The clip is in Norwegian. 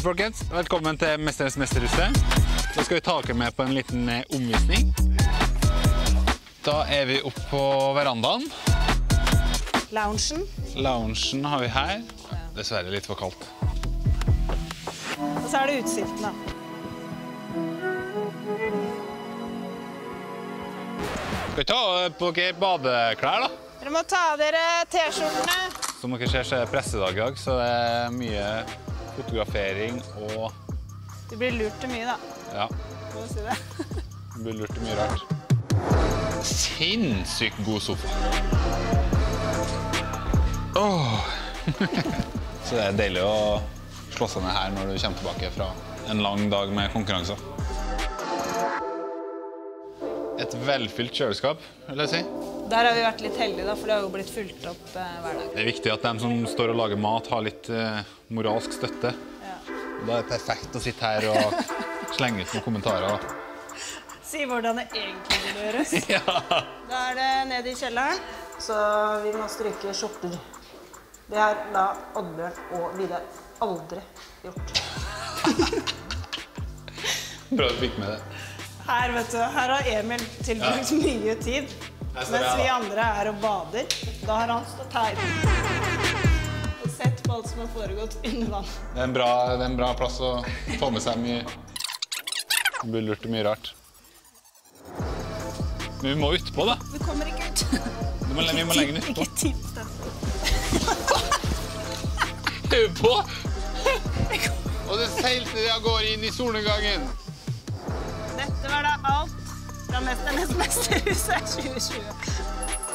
Hallo, folkens. Velkommen til Mesternes mesterhuset. Da skal vi ta dere med på en liten eh, omvisning. Da er vi oppe på verandaen. Loungen. Loungen har vi her. Dessverre litt for kaldt. Og så er det utsikten, da. Skal vi ta på dere badeklær, da? Dere må ta av dere T-skjortene. Som dere ser, så er det pressedag i dag, så det er mye fotografering og Du blir lurt til mye, da. Ja, Må si det. du blir lurt til mye rart. Sinnssykt god sofa. Oh. så det er deilig å slå seg ned her når du kommer tilbake fra en lang dag med konkurranser. Et velfylt kjøleskap, vil jeg si. Der har vi vært litt heldige, da, for det har jo blitt fulgt opp eh, hver dag. Det er viktig at de som står og lager mat, har litt eh, moralsk støtte. Ja. Da er det perfekt å sitte her og slenge ut noen kommentarer. Si hvordan det egentlig burde gjøres. ja. Da er det ned i kjelleren, så vi må stryke skjorter. Det har da Oddbjørn og Vidar aldri gjort. Bra du fikk med det. Her, vet du, her har Emil tilbrakt mye tid. Mens vi andre er og bader. Da har han stått her. Og sett på alt som har foregått under vann. Det er en bra, det er en bra plass å få med seg mye lurt til mye rart. Men vi må utpå, da. Du kommer ikke ut. Vi må, vi må lenger utpå. Ikke tipp, da. Er vi på? Og det seilte av gårde inn i solnedgangen. Dette var da alt Drammesternes mesterhus er 2020.